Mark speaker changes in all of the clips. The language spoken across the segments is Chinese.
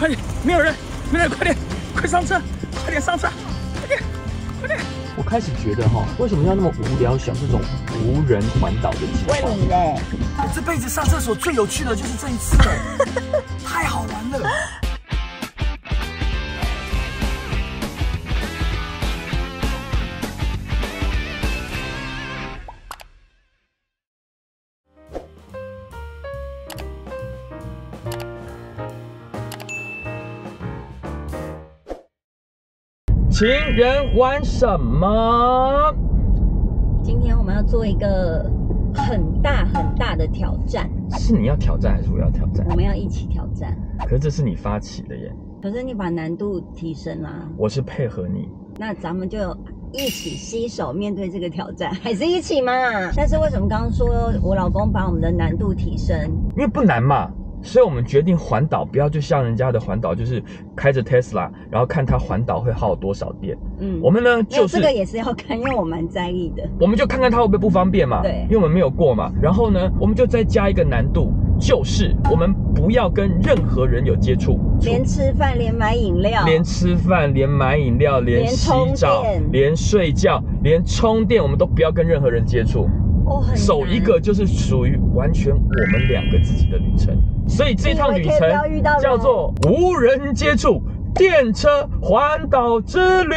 Speaker 1: 快点，没有人，没有人，快点，快上车，快点上车，快点，快点。
Speaker 2: 我开始觉得哈，为什么要那么无聊想这种无人环岛的计划？
Speaker 3: 为你嘞，
Speaker 1: 我这辈子上厕所最有趣的就是这一次了，太好玩了。情人玩什么？
Speaker 3: 今天我们要做一个很大很大的挑战，
Speaker 2: 是你要挑战还是我要挑战
Speaker 3: 我？们要一起挑战。
Speaker 2: 可是这是你发起的耶，
Speaker 3: 可是你把难度提升啦，
Speaker 2: 我是配合你。
Speaker 3: 那咱们就一起携手面对这个挑战，还是一起嘛？但是为什么刚刚说我老公把我们的难度提升？
Speaker 2: 因为不难嘛，所以我们决定环岛，不要就像人家的环岛，就是开着 Tesla，然后看它环岛会耗多少电。
Speaker 3: 嗯，
Speaker 2: 我们呢就是
Speaker 3: 这个也是要看，因为我蛮在意的。
Speaker 2: 我们就看看它会不会不方便嘛。
Speaker 3: 对
Speaker 2: 因为我们没有过嘛。然后呢，我们就再加一个难度，就是我们不要跟任何人有接触，
Speaker 3: 连吃饭，连买饮料，
Speaker 2: 连吃饭，连买饮料，连洗澡
Speaker 3: 电，
Speaker 2: 连睡觉，连充电，我们都不要跟任何人接触。
Speaker 3: 哦，很
Speaker 2: 走一
Speaker 3: 难
Speaker 2: 个就是属于完全我们两个自己的旅程，所以这趟旅程叫做无人接触电车环岛之旅。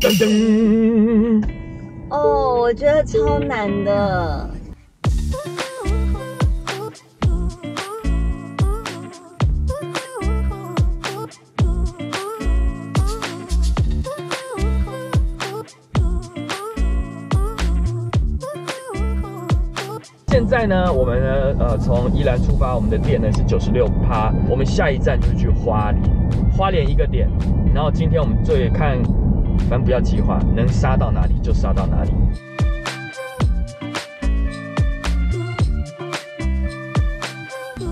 Speaker 2: 噔噔，
Speaker 3: 哦，我觉得超难的。
Speaker 2: 在呢，我们呢，呃，从宜兰出发，我们的电呢是九十六趴，我们下一站就是去花莲，花莲一个点，然后今天我们最看，反正不要计划，能杀到哪里就杀到哪里。
Speaker 1: 怎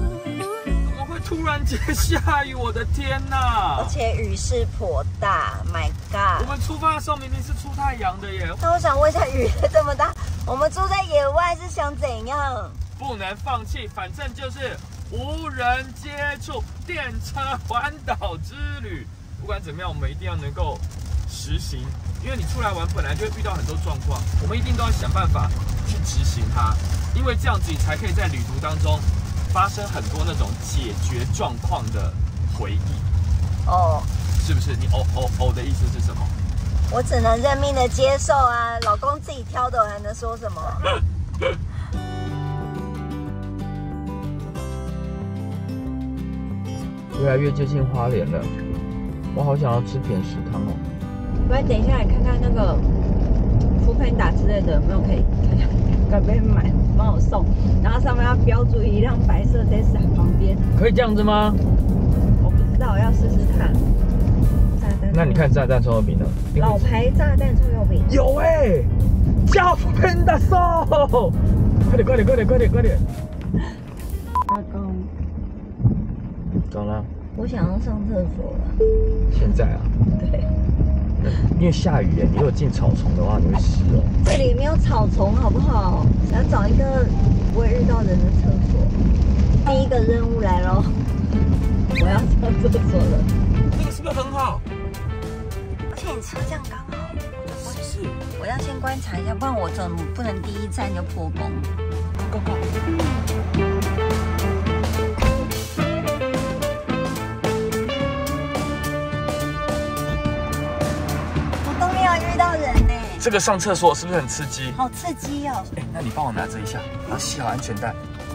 Speaker 1: 么会突然间下雨？我的天哪
Speaker 3: 而！且雨势颇大，My God！
Speaker 1: 我们出发的时候明明是出太阳的耶，
Speaker 3: 那我想问一下，雨这么大，我们住在野外是想怎样？
Speaker 1: 不能放弃，反正就是无人接触电车环岛之旅。不管怎么样，我们一定要能够实行，因为你出来玩本来就会遇到很多状况，我们一定都要想办法去执行它，因为这样子你才可以在旅途当中发生很多那种解决状况的回忆，
Speaker 3: 哦，
Speaker 1: 是不是？你哦哦哦的意思是什么？
Speaker 3: 我只能认命的接受啊，老公自己挑的，我还能说什么？
Speaker 2: 越来越接近花莲了，我好想要吃甜食汤哦。
Speaker 3: 不然等一下来看看那个福喷打之类的有没有可以赶快买帮我送，然后上面要标注一辆白色 Tesla 旁边，
Speaker 2: 可以这样子吗？
Speaker 3: 我不知道，我要试试看。
Speaker 2: 那你看炸弹葱油饼呢？
Speaker 3: 老牌炸弹葱油饼，
Speaker 2: 有哎、加喷的送，快点快点快点快点快点！
Speaker 3: 老公，
Speaker 2: 怎么了？
Speaker 3: 我想要上厕所了。
Speaker 2: 现在啊，
Speaker 3: 对，
Speaker 2: 因为下雨耶，你如果进草丛的话，你会湿哦。
Speaker 3: 这里没有草丛，好不好？想找一个不会遇到人的厕所。第一个任务来喽，我要上厕所了。
Speaker 1: 这个是不是很好？
Speaker 3: 车这样刚好，
Speaker 1: 是是
Speaker 3: 我要先观察一下，不然我总不能第一站就破功。
Speaker 1: ，Go Go。
Speaker 3: 我都没有遇到人呢，
Speaker 1: 这个上厕所是不是很刺激？
Speaker 3: 好刺激哦！
Speaker 1: 哎，那你帮我拿着一下，然后系好安全带，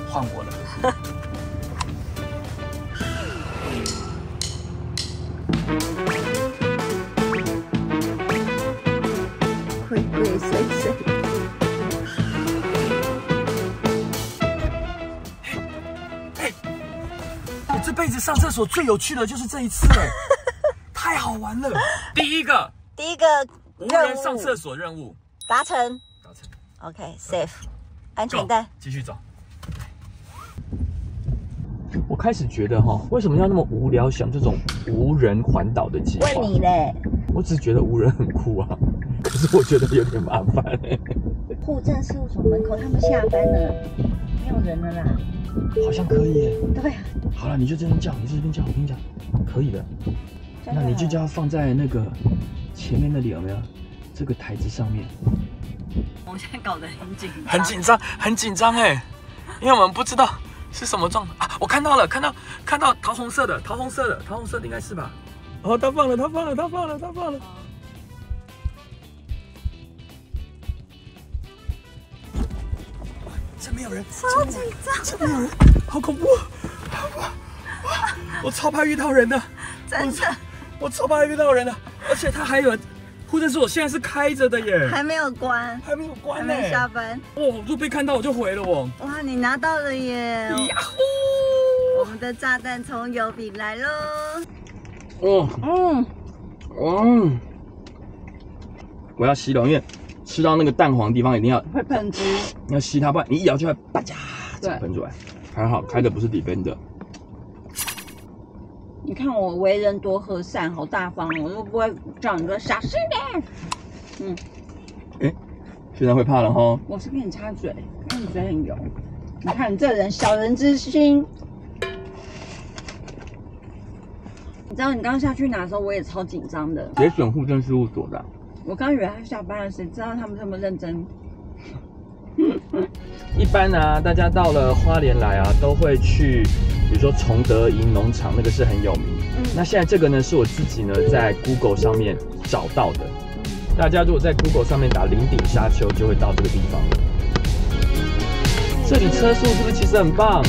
Speaker 1: 换我了。上厕所最有趣的就是这一次哎，太好玩了。第一个
Speaker 3: 第一个
Speaker 1: 无
Speaker 3: 任务
Speaker 1: 人上厕所任务
Speaker 3: 达成
Speaker 1: 达成
Speaker 3: ，，OK，safe，安全带。
Speaker 1: 继续走。
Speaker 2: 我开始觉得哈，为什么要那么无聊想这种无人环岛的计划？
Speaker 3: 问你嘞，
Speaker 2: 我只觉得无人很酷啊，可是我觉得有点麻烦、
Speaker 3: 户政事务所门口他们下班了，没有人了啦。
Speaker 2: 好像可以耶。
Speaker 3: 对啊，
Speaker 2: 好了，你就这边叫，你就这边叫，我跟你讲，可以的。
Speaker 3: 的
Speaker 2: 那你就叫它放在那个前面那里有没有？这个台子上面。
Speaker 3: 我现在搞得很紧张，
Speaker 2: 很紧张，很紧张哎，因为我们不知道是什么状态啊！我看到了，看到看到桃红色的，桃红色的，桃红色的应该是吧？哦，他放了，他放了，他放了，他放了。这没有人，
Speaker 3: 超紧张，
Speaker 2: 这没有人，好恐怖！好恐怖我超怕遇到人的，
Speaker 3: 真的
Speaker 2: 我超怕遇到人的，而且他还有护身锁，现在是开着的耶，
Speaker 3: 还没有关，
Speaker 2: 还没有
Speaker 3: 还
Speaker 2: 关呢。
Speaker 3: 没下班。
Speaker 2: 哇，我就被看到我就回了我。
Speaker 3: 哇，你拿到了耶！
Speaker 2: 呀呼！
Speaker 3: 我们的炸弹葱油饼来喽。
Speaker 2: 哦，
Speaker 3: 嗯，
Speaker 2: 嗯，我要吸了，因为吃到那个蛋黄的地方一定要
Speaker 3: 会喷汁。
Speaker 2: 要吸它，不然你一咬就会吧嗒这样
Speaker 3: 对
Speaker 2: 喷出来。还好开的不是底边的，
Speaker 3: 你看我为人多和善，好大方，我都不会叫你说小心点。
Speaker 2: 现在会怕了哈。
Speaker 3: 我是给你擦嘴，因为你嘴很油。你看你这人小人之心。你知道你刚下去拿的时候，我也超紧张的。
Speaker 2: 谁选户政事务所的啊？
Speaker 3: 我刚以为他下班了，谁知道他们这么认真。
Speaker 2: 一般呢、大家到了花莲来啊，都会去，比如说崇德营农场，那个是很有名。
Speaker 3: 嗯
Speaker 2: 那现在这个呢，是我自己呢在 Google 上面找到的。大家如果在 Google 上面打林顶沙丘，就会到这个地方了。这里车速是不是其实很棒？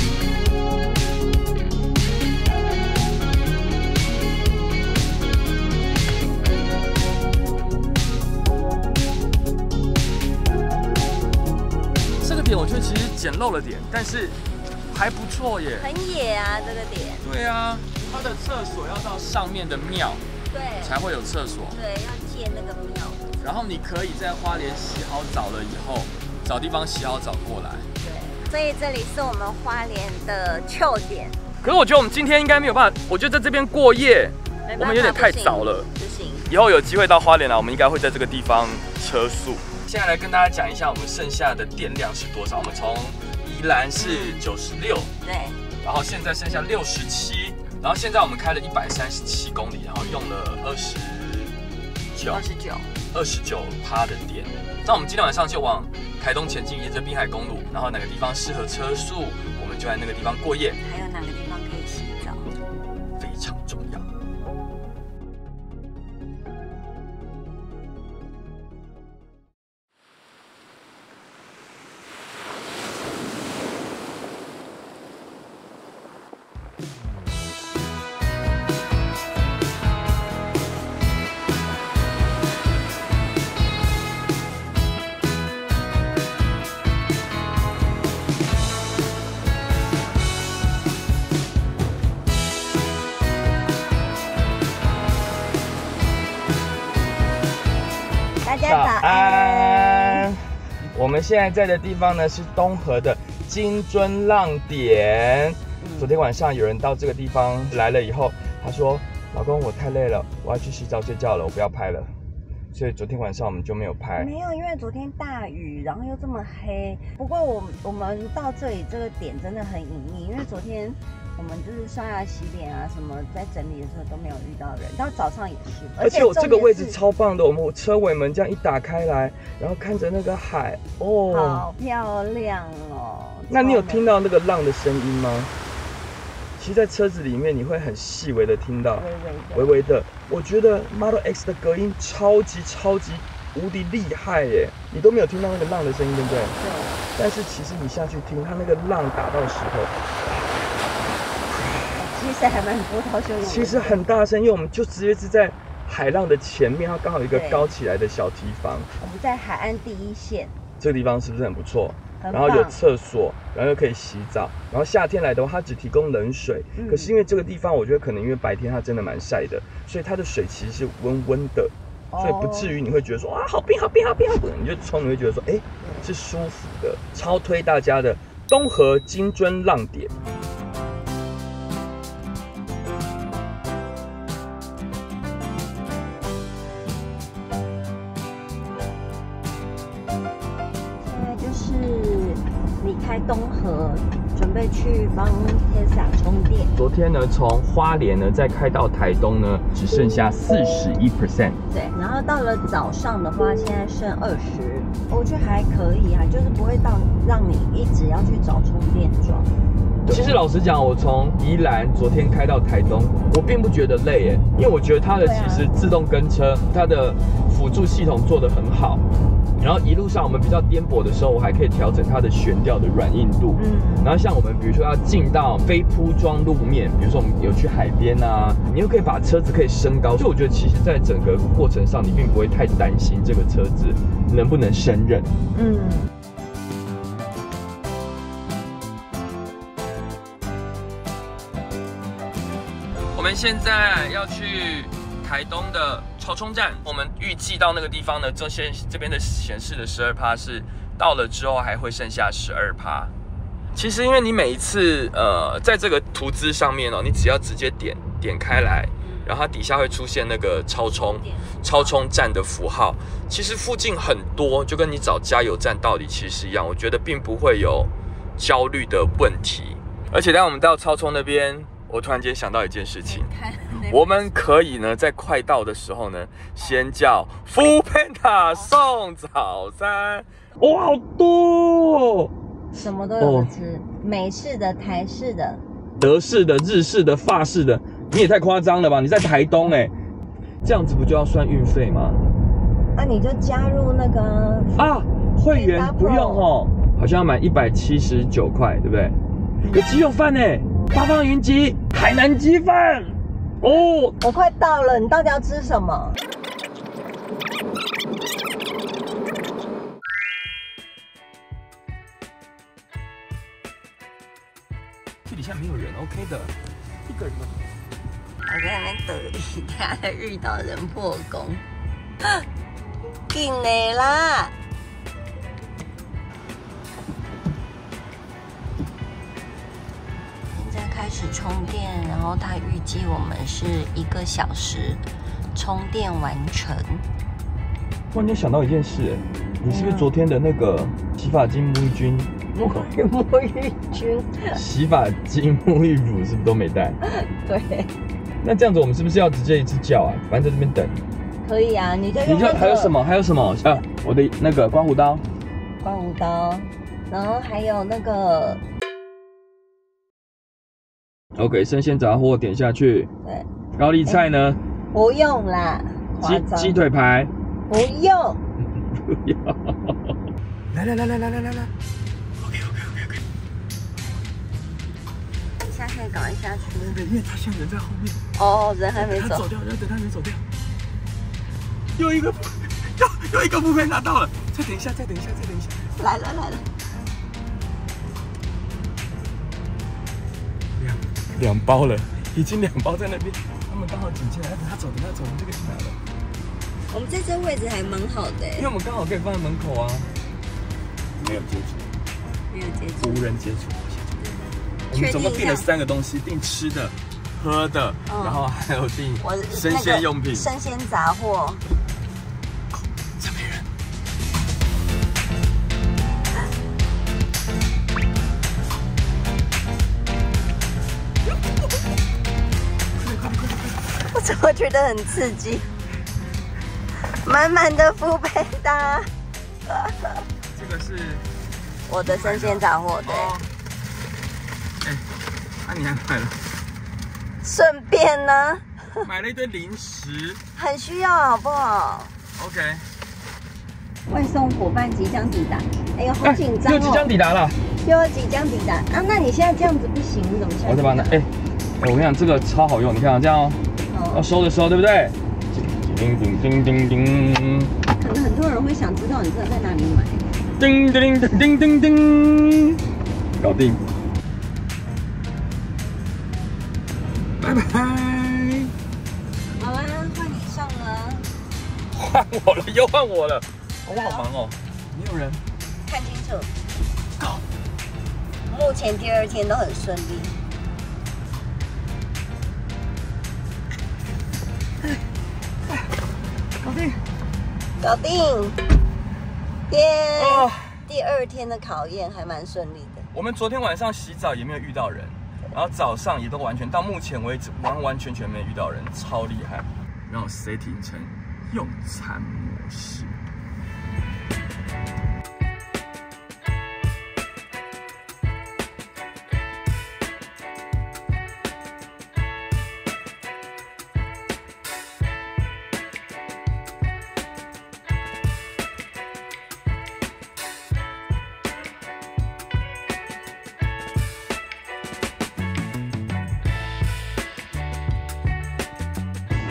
Speaker 2: 简陋了点，但是还不错耶。
Speaker 3: 很野啊，这个点。
Speaker 2: 对啊，它的厕所要到上面的庙
Speaker 3: 对
Speaker 2: 才会有厕所，
Speaker 3: 对，要借那个庙。
Speaker 2: 然后你可以在花莲洗好澡了以后，找地方洗好澡过来。
Speaker 3: 对，所以这里是我们花莲的秋点。
Speaker 2: 可是我觉得我们今天应该没有办法，我觉得在这边过夜，我们有点太早了。
Speaker 3: 不行。
Speaker 2: 以后有机会到花莲来，我们应该会在这个地方车宿。现在来跟大家讲一下我们剩下的电量是多少。我们从宜兰是九十六，
Speaker 3: 对，
Speaker 2: 然后现在剩下六十七，然后现在我们开了一百三十七公里，然后用了二十九
Speaker 3: 二十九。
Speaker 2: 二十九趴的电。那我们今天晚上就往台东前进，沿着滨海公路，然后哪个地方适合车速，我们就在那个地方过夜，
Speaker 3: 还有哪个地方可以洗澡？
Speaker 2: 非常重要。们现在在的地方呢是东河的金樽浪点。昨天晚上有人到这个地方来了以后，他说：“老公，我太累了，我要去洗澡睡觉了，我不要拍了。”所以昨天晚上我们就没有拍。
Speaker 3: 没有，因为昨天大雨，然后又这么黑。不过我我们到这里这个点真的很隐秘，因为昨天我们就是刷牙、洗脸啊什么，在整理的时候都没有遇到人，到早上也是。
Speaker 2: 而且我这个位置超棒的，我们车尾门这样一打开来，然后看着那个海哦。
Speaker 3: 好漂亮哦。
Speaker 2: 那你有听到那个浪的声音吗？其实，在车子里面你会很细微的听到，
Speaker 3: 微微的？
Speaker 2: 微微的。我觉得 Model X 的隔音超级超级无敌厉害耶！你都没有听到那个浪的声音，对不对？
Speaker 3: 对，
Speaker 2: 但是其实你下去听，它那个浪打到石头，
Speaker 3: 其实还蛮波涛汹涌。
Speaker 2: 其实很大声，因为我们就直接是在海浪的前面，它刚好有一个高起来的小堤防。
Speaker 3: 我们在海岸第一线，
Speaker 2: 这个地方是不是很不错？然后有厕所，然后又可以洗澡。然后夏天来的话，它只提供冷水。
Speaker 3: 嗯
Speaker 2: 可是因为这个地方，我觉得可能因为白天它真的蛮晒的，所以它的水其实是温温的，所以不至于你会觉得说啊好冰好冰好冰好冰，你就冲你会觉得说哎是舒服的，超推大家的东河金樽浪点。
Speaker 3: 河，准备去帮 Tesla 充电。
Speaker 2: 昨天呢，从花莲呢再开到台东呢，只剩下四十一 percent。
Speaker 3: 对，然后到了早上的话，现在剩二十，我觉得还可以啊，就是不会到让你一直要去找充电桩。
Speaker 2: 其实老实讲，我从宜兰昨天开到台东，我并不觉得累耶，因为我觉得它的其实自动跟车，它的辅助系统做得很好。然后一路上我们比较颠簸的时候，我还可以调整它的悬吊的软硬度。
Speaker 3: 嗯，
Speaker 2: 然后像我们比如说要进到非铺装路面，比如说我们有去海边啊，你又可以把车子可以升高，所以我觉得其实在整个过程上，你并不会太担心这个车子能不能胜任。
Speaker 3: 嗯，
Speaker 2: 我们现在要去台东的超充站，我们预计到那个地方呢，这些这边的显示的十二趴是到了之后还会剩下十二趴。其实因为你每一次呃在这个图资上面哦，你只要直接点点开来，然后它底下会出现那个超充超充站的符号。其实附近很多，就跟你找加油站道理其实一样，我觉得并不会有焦虑的问题。而且当我们到超充那边，我突然间想到一件事情。我们可以呢，在快到的时候呢，先叫 f o o Panda 送早餐。哇，好多、哦！
Speaker 3: 什么都有的吃，美式的、台式的，
Speaker 2: 德式的、日式的、法式的，你也太夸张了吧？你在台东哎、这样子不就要算运费吗？
Speaker 3: 那、你就加入那个
Speaker 2: 啊，会员不用哦，好像要满一百七十九块，对不对？有鸡肉饭哎，八方云集海南鸡饭哦，
Speaker 3: 我快到了，你到底要吃什么？
Speaker 2: 这里现在没有人，OK 的，一个人吗？
Speaker 3: 我在那边得意，等下再遇到人破功，进来啦！开始充电，然后它预计我们是一个小时充电完成。
Speaker 2: 突然间想到一件事，哎你是不是昨天的那个洗发精沐浴菌、
Speaker 3: 沐浴沐浴菌，
Speaker 2: 洗发精沐浴乳是不是都没带？
Speaker 3: 对，
Speaker 2: 那这样子我们是不是要直接一次叫啊？反正在这边等。
Speaker 3: 可以啊，你就
Speaker 2: 你就
Speaker 3: 用那个
Speaker 2: 还有什么？还有什么？啊，我的那个刮胡刀。
Speaker 3: 刮胡刀，然后还有那个
Speaker 2: OK，生鲜杂货点下去。
Speaker 3: 对，
Speaker 2: 高丽菜呢？
Speaker 3: 不用啦，
Speaker 2: 鸡鸡腿排。
Speaker 3: 不用。
Speaker 2: 不要。来来来来来来来来。
Speaker 3: 现在可以赶快下去。
Speaker 2: 对，因为他现在人在后面。
Speaker 3: 哦，人还没走
Speaker 2: 他走。掉，要等他人走掉。又一个，又又一个部分拿到了。再等一下，再等一下，再等一下。
Speaker 3: 来了来了，
Speaker 2: 两两包了，已经两包在那边。他们刚好紧接来，等他走，等他走，我们就可以进来了。
Speaker 3: 我们这这位置还蛮好的
Speaker 2: 因为我们刚好可以放在门口啊。没有接触，
Speaker 3: 没有接触。
Speaker 2: 无人接触。我们总共订了三个东西，订吃的、喝的，
Speaker 3: 嗯
Speaker 2: 然后还有订
Speaker 3: 我
Speaker 2: 生鲜用品。
Speaker 3: 生鲜杂货。我觉得很刺激？满满的福贝达，
Speaker 2: 这个是
Speaker 3: 我的生鲜杂货，对，
Speaker 2: 哦。哎，那、你还买了？
Speaker 3: 顺便呢，
Speaker 2: 买了一堆零食。
Speaker 3: 很需要，好不好
Speaker 2: ？OK。
Speaker 3: 外送伙伴即将抵达，哎呦，好紧张
Speaker 2: 又即将
Speaker 3: 哦！
Speaker 2: 抵达了。
Speaker 3: 又要即将抵达啊！那你现在这样子不行，你怎么下？
Speaker 2: 我再把它拿，哎、哎我跟你讲，这个超好用，你看啊，这样哦，要，收的时候，对不对？叮叮叮叮叮，
Speaker 3: 可能很多人会想知道你这在哪里买。
Speaker 2: 叮叮叮叮叮叮，搞定。拜拜。
Speaker 3: 好啦，换你上了，
Speaker 2: 换我了，又换我了，我好忙哦。没有人。
Speaker 3: 看清楚。
Speaker 2: Go
Speaker 3: 目前第二天都很顺利。
Speaker 2: 搞定，
Speaker 3: 耶、
Speaker 2: 哦，
Speaker 3: 第二天的考验还蛮顺利的。
Speaker 2: 我们昨天晚上洗澡也没有遇到人，然后早上也都完全到目前为止完完全全没遇到人，超厉害。然后 setting 成用餐模式。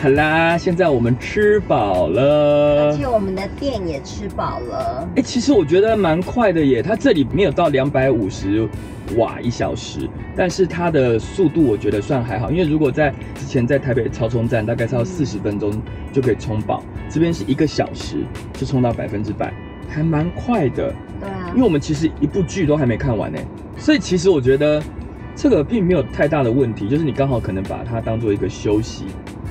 Speaker 2: 好啦，现在我们吃饱了，
Speaker 3: 而且我们的店也吃饱了。
Speaker 2: 哎，其实我觉得蛮快的耶，它这里没有到两百五十瓦一小时，但是它的速度我觉得算还好，因为如果在之前在台北超充站，大概是要四十分钟就可以充饱，这边是一个小时就充到百分之百，还蛮快的。
Speaker 3: 对啊，
Speaker 2: 因为我们其实一部剧都还没看完呢，所以其实我觉得这个并没有太大的问题，就是你刚好可能把它当做一个休息。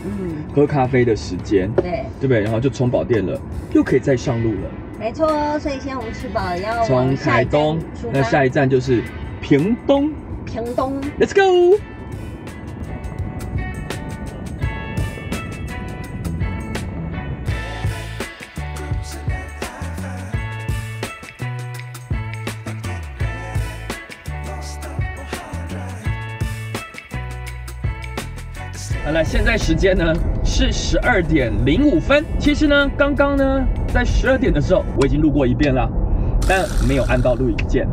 Speaker 2: 嗯，喝咖啡的时间，
Speaker 3: 对
Speaker 2: 对不对？然后就充饱电了，又可以再上路了。
Speaker 3: 没错，所以现在我们吃饱了，要
Speaker 2: 从台东，那下一站就是屏东。
Speaker 3: 屏东
Speaker 2: ，Let's go。好了，现在时间呢是十二点零五分。其实呢，刚刚呢在十二点的时候，我已经录过一遍了，但没有按到录影键。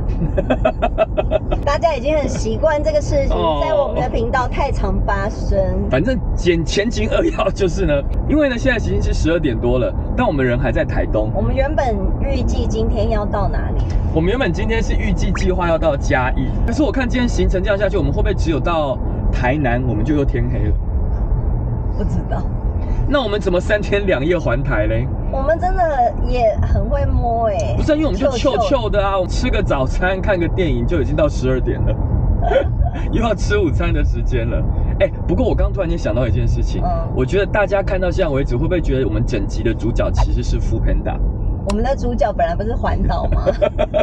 Speaker 3: 大家已经很习惯这个事情，在我们的频道太常发生。
Speaker 2: 反正简前情扼要就是呢，因为呢现在已经是十二点多了，但我们人还在台东。
Speaker 3: 我们原本预计今天要到哪里？
Speaker 2: 我们原本今天是预计计划要到嘉义，可是我看今天行程这样下去，我们会不会只有到台南，我们就又天黑了？
Speaker 3: 不知道，
Speaker 2: 那我们怎么三天两夜环台嘞？
Speaker 3: 我们真的也很会摸哎，
Speaker 2: 不是，因为我们就臭臭的啊，我吃个早餐，看个电影就已经到十二点了，又要吃午餐的时间了。哎，不过我刚突然间想到一件事情，我觉得大家看到现在为止，会不会觉得我们整集的主角其实是富 Panda？
Speaker 3: 我们的主角本来不是环岛吗？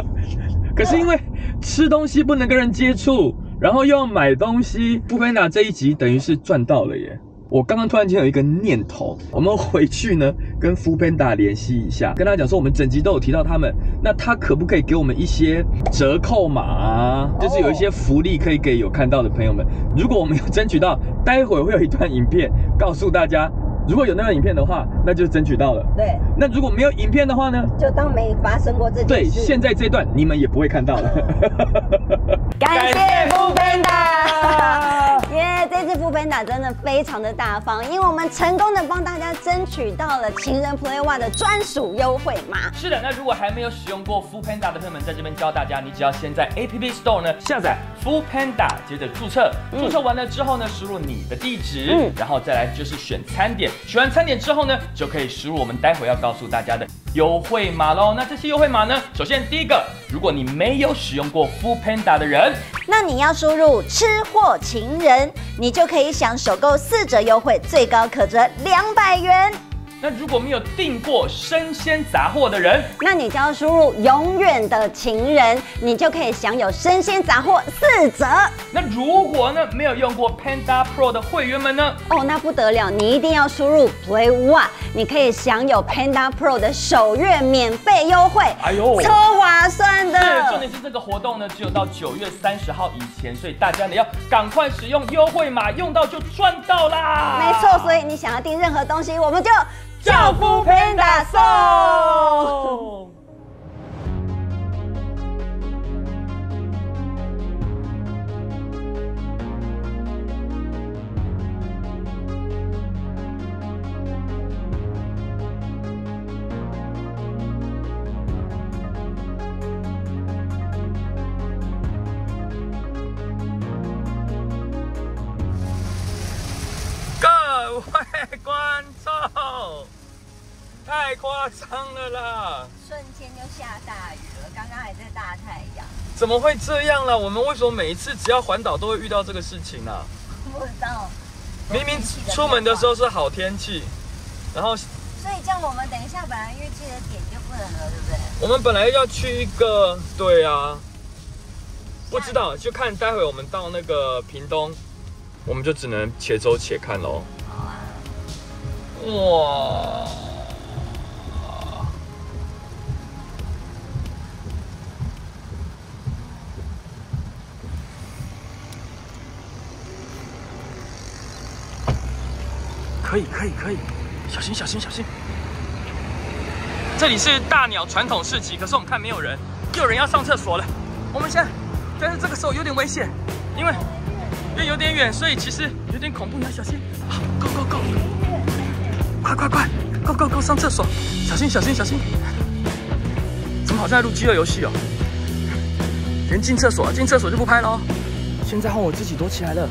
Speaker 2: 可是因为吃东西不能跟人接触，然后又要买东西，富 Panda 这一集等于是赚到了耶。我刚刚突然间有一个念头，我们回去呢 跟 f o o Panda 联系一下，跟他讲说我们整集都有提到他们，那他可不可以给我们一些折扣码，就是有一些福利可以给有看到的朋友们。如果我们有争取到，待会会有一段影片告诉大家。如果有那段影片的话，那就争取到了。
Speaker 3: 对，
Speaker 2: 那如果没有影片的话呢？
Speaker 3: 就当没发生过这件事。
Speaker 2: 对，现在这段你们也不会看到了。
Speaker 3: 感谢富班达，耶！这次富班达真的非常的大方，因为我们成功的帮大家争取到了情人 Play One 的专属优惠码。
Speaker 1: 是的，那如果还没有使用过 Food Panda 的朋友们，在这边教大家，你只要先在 App Store 呢下载 Food Panda，接着注册，注册完了之后呢，输入你的地址，嗯，然后再来就是选餐点。选完餐点之后呢，就可以输入我们待会要告诉大家的优惠码喽。那这些优惠码呢，首先第一个，如果你没有使用过 Food Panda 的人，
Speaker 3: 那你要输入吃货情人，你就就可以享首购四折优惠，最高可折两百元。
Speaker 1: 那如果没有订过生鲜杂货的人，
Speaker 3: 那你就要输入永远的情人，你就可以享有生鲜杂货四折。
Speaker 1: 那如果呢没有用过 Panda Pro 的会员们呢？
Speaker 3: 哦，那不得了，你一定要输入 Play One，你可以享有 Panda Pro 的首月免费优惠。哎呦，超划算的！
Speaker 1: 重点是这个活动呢，只有到九月三十号以前，所以大家呢要赶快使用优惠码，用到就赚到啦。
Speaker 3: 没错，所以你想要订任何东西，我们就。教父拼打
Speaker 1: 夸张了啦！
Speaker 3: 瞬间就下大雨了，刚刚还在大太阳。
Speaker 1: 怎么会这样了？我们为什么每一次只要环岛都会遇到这个事情呢？
Speaker 3: 不知道。
Speaker 1: 明明出门的时候是好天气，然后……
Speaker 3: 所以这样我们等一下本来预计的点就不能了，对不对？
Speaker 1: 我们本来要去一个，对啊。
Speaker 2: 不知道，就看待会我们到那个屏东，我们就只能且走且看喽。
Speaker 3: 好啊，
Speaker 2: 哇！可以，可以，可以，小心，小心，小心！这里是大鸟传统市集，可是我们看没有人，有人要上厕所了。我们现在，但是这个时候有点危险，因为因为有点远，所以其实有点恐怖，你要小心。好，Go Go Go！快快快，Go Go Go！上厕所，小心小心小心！怎么好像在录饥饿游戏哦？连进厕所，进厕所就不拍了哦。现在换我自己躲起来了，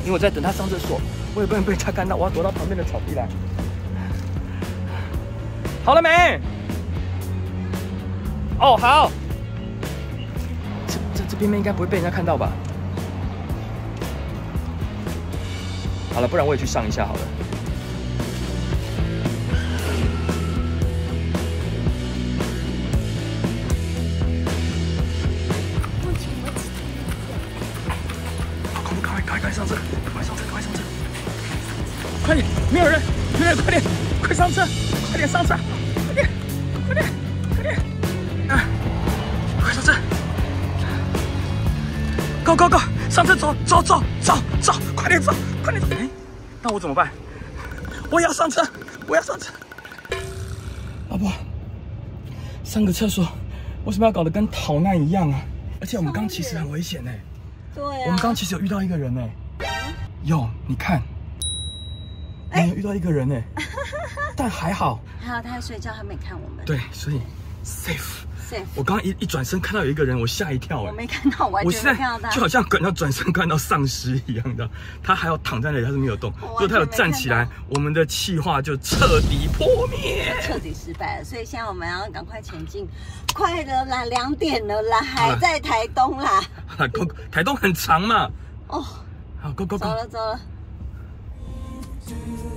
Speaker 2: 因为我在等他上厕所，我也不能被他看到，我要躲到旁边的草地来。好了没？哦，好。这这这边面应该不会被人家看到吧？好了，不然我也去上一下好了。快点，没有人，没有人，快点，快上车！快点上车！快点，快点，快点！啊，快上车！Go Go Go！上车走走走走走！快点走，快点走！哎，那我怎么办？我要上车，我要上车！老婆，上个厕所为什么要搞得跟逃难一样啊？而且我们刚其实很危险呢、
Speaker 3: 对，
Speaker 2: 我们刚刚其实有遇到一个人呢、有，你看，我们有遇到一个人呢、但还好，
Speaker 3: 还好他在睡觉，他没看我们。
Speaker 2: 对，所以 safe。
Speaker 3: ，safe。
Speaker 2: 我刚刚一一转身看到有一个人，我吓一跳
Speaker 3: 我
Speaker 2: 哎、
Speaker 3: 没看到，完
Speaker 2: 我现在
Speaker 3: 全没看到他。
Speaker 2: 就好像感到转身看到丧尸一样的，他还要躺在那里，他是没有动。果他有站起来，我们的气化就彻底破灭。
Speaker 3: 彻底失败了，所以现在我们要赶快前进，快了啦，两点了啦，还在台东啦。
Speaker 2: 啊，Go，台东很长嘛，
Speaker 3: 哦，
Speaker 2: 好，Go Go
Speaker 3: 走
Speaker 2: Go，走
Speaker 3: 了走了，to